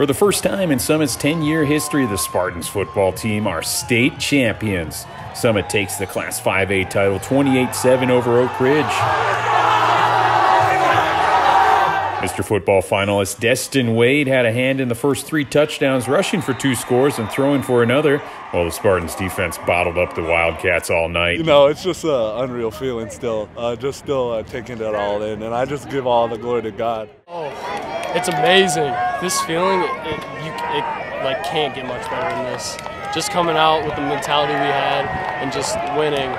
For the first time in Summit's 10 year history, the Spartans football team are state champions. Summit takes the Class 5A title 28 7 over Oak Ridge. Mr. Football finalist Destin Wade had a hand in the first three touchdowns, rushing for two scores and throwing for another, while the Spartans defense bottled up the Wildcats all night. You know, it's just an unreal feeling still, uh, just still uh, taking that all in, and I just give all the glory to God. Oh, it's amazing. This feeling, it, you, it like can't get much better than this. Just coming out with the mentality we had and just winning.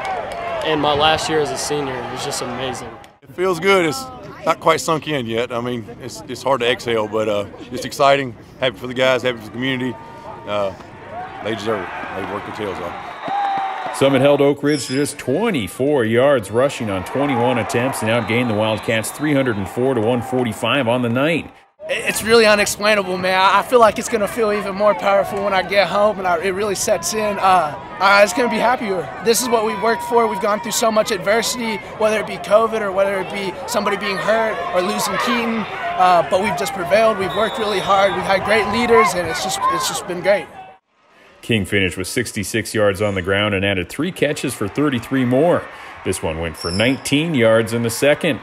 And my last year as a senior was just amazing. It feels good. It's not quite sunk in yet. I mean, it's, it's hard to exhale, but uh, it's exciting. Happy for the guys, happy for the community. Uh, they deserve it. They worked their tails off. Summit held Oak Ridge to just 24 yards rushing on 21 attempts and outgained the Wildcats 304 to 145 on the night. It's really unexplainable, man. I feel like it's to feel even more powerful when I get home and I, it really sets in. Uh, I going to be happier. This is what we worked for. We've gone through so much adversity, whether it be COVID or whether it be somebody being hurt or losing Keaton. Uh, but we've just prevailed. We've worked really hard. We've had great leaders, and it's just it's just been great. King finished with 66 yards on the ground and added three catches for 33 more. This one went for 19 yards in the second.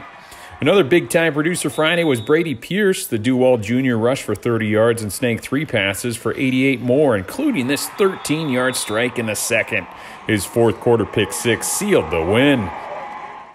Another big time producer Friday was Brady Pierce. The Duwall Jr. rushed for 30 yards and snagged three passes for 88 more, including this 13 yard strike in the second. His fourth quarter pick six sealed the win.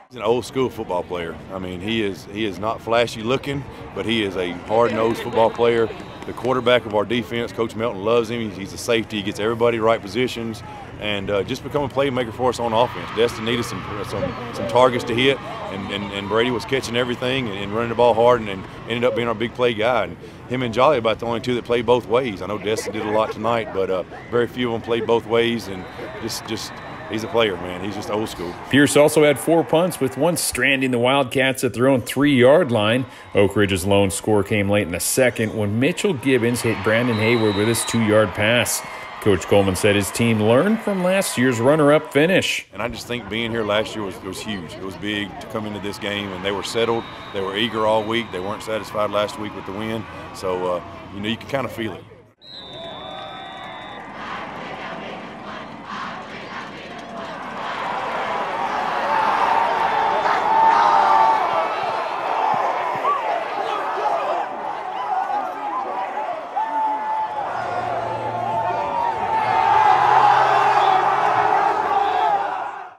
He's an old school football player. I mean, he is he is not flashy looking, but he is a hard nosed football player. The quarterback of our defense, Coach Melton, loves him. He's a safety. He gets everybody right positions and uh, just become a playmaker for us on offense. Destin needed some some, some targets to hit, and, and, and Brady was catching everything and, and, running the ball hard, and, and ended up being our big play guy. And him and Jolley about the only two that played both ways. I know Destin did a lot tonight, but uh, very few of them played both ways, and just just he's a player, man. He's just old school. Pierce also had four punts, with one stranding the Wildcats at their own three yard line. Oak Ridge's lone score came late in the second when Mitchell Gibbons hit Brandon Hayward with his two yard pass. Coach Coleman said his team learned from last year's runner-up finish. And I just think being here last year was, was huge. It was big to come into this game, and they were settled. They were eager all week. They weren't satisfied last week with the win. So, uh, you know, you can kind of feel it.